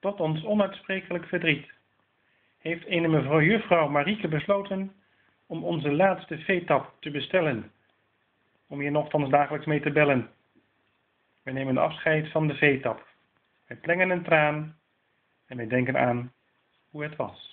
tot ons onuitsprekelijk verdriet, heeft ene mevrouw juffrouw Marieke besloten om onze laatste veetap te bestellen, om hier nogthans dagelijks mee te bellen. We nemen afscheid van de veetap. Wij plengen een traan en wij denken aan hoe het was.